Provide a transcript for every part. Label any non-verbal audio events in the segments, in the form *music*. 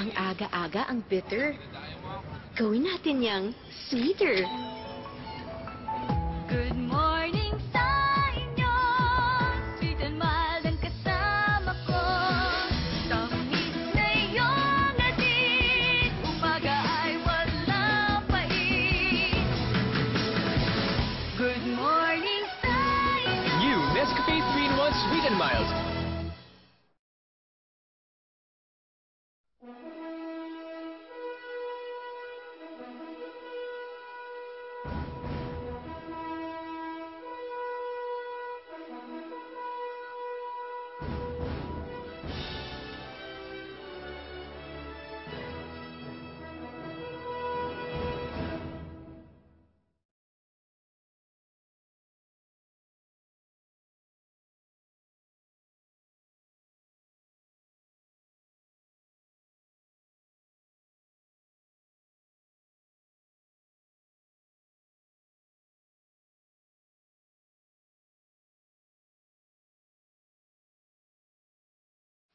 Ang aga-aga, ang bitter. Gawin natin yang sweeter. Good morning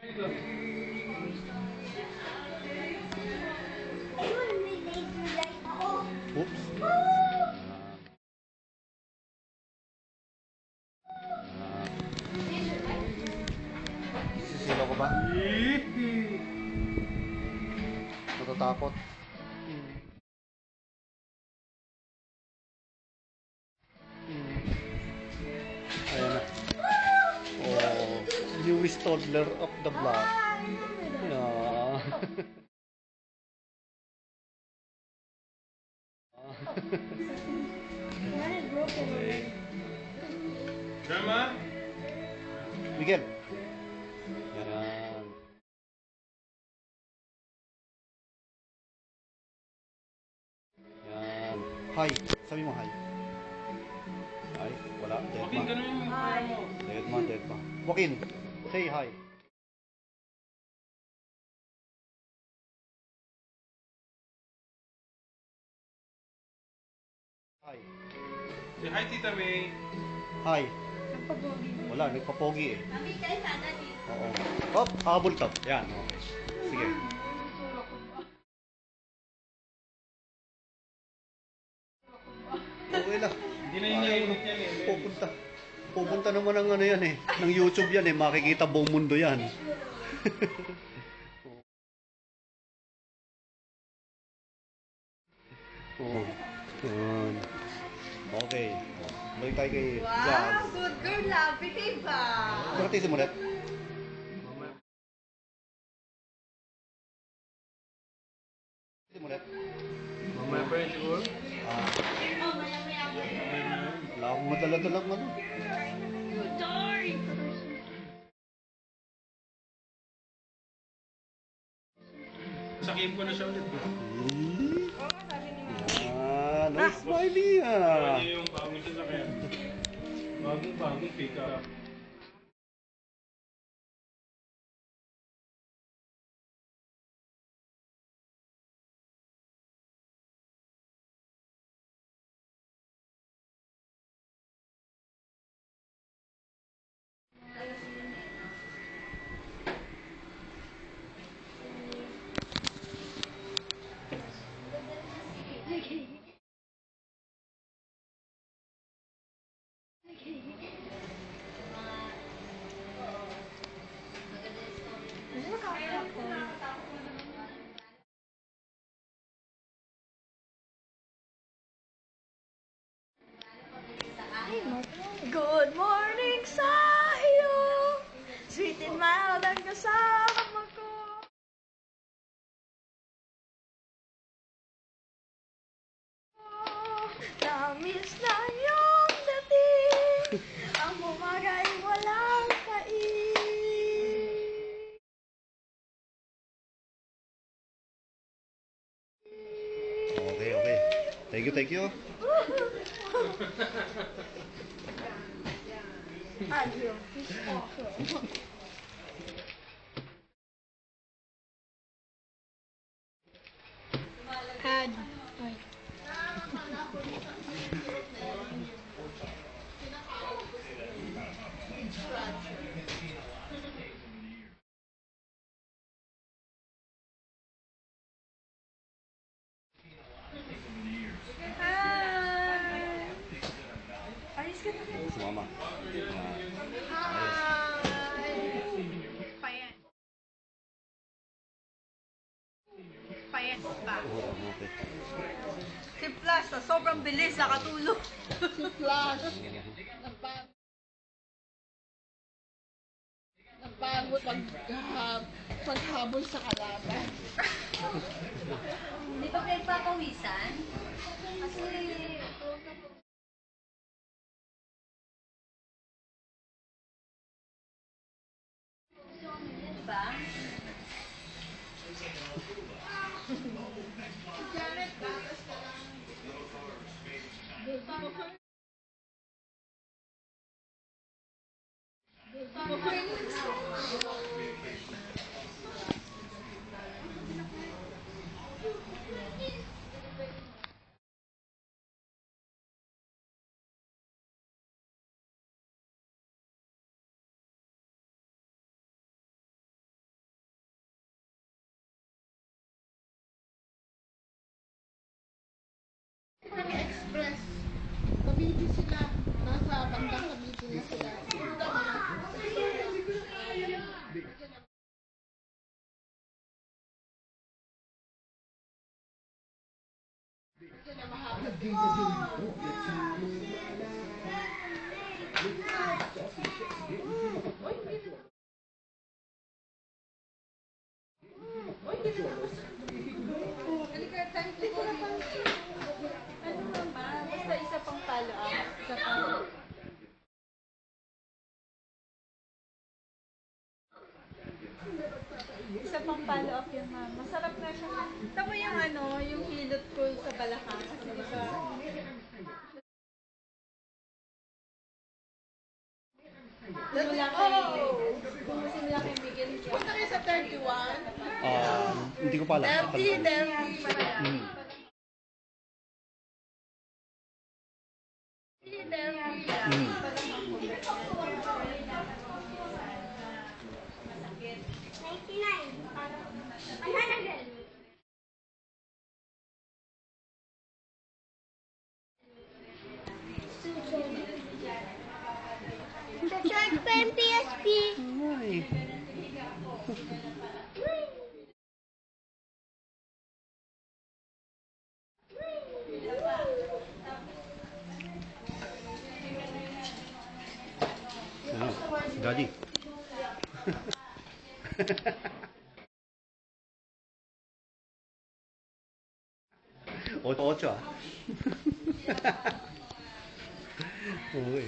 Oops. Sisilo ko ba? Natatakot. Newest toddler of the block. Ah. Okay. Grandma? Miguel. Yan. Yan. Hi. Sabi mo hi. Hi. Wala. Dead Okay, ma. ganun yung mukha mo. Dead ma, dead ma. Joaquin, say hi. Hi. Say hi, Tita May. Hi. Wala, nagpapogi eh. Oo. Hop, habol ka. Yan, okay. Sige. Okay lang. Hindi na yan eh. Pupunta. Pupunta naman ng ano yan eh. Ng YouTube yan eh. Makikita buong mundo yan. *laughs* Oo. Yan. Okay. Balik tayo kay Jan. Wow, good girl, labi, diba? Practice mo ulit. Practice mo ulit. Mamaya pa rin siguro. Ah. Wala akong madala-dalang ano. Sakim ko na siya ulit. Ah, nice smiley ah. Ano yung bagong sasakyan? Bagong bagong kasama ko Tamis na iyong dating Ang bumagay walang pait Okay, okay. Thank you, thank you. Adios. *laughs* Flash na sobrang bilis, nakatulog. Flash. Nagpa- Nagpagod pag, paghabol sa kalaban. Di ba pinagpapawisan? Kasi... Di Express. sila. Nasa bandang kabiti na sila. Oh, oh, oh, oh, oh, oh, oh, oh, oh, oh, oh, oh, oh, oh, oh hindi ko pa alam. 30, 30. Hmm. 30. Hmm. Charge pa yung PSP. Ay. *laughs* Daddy. Ocho, ocho ah. Oo eh.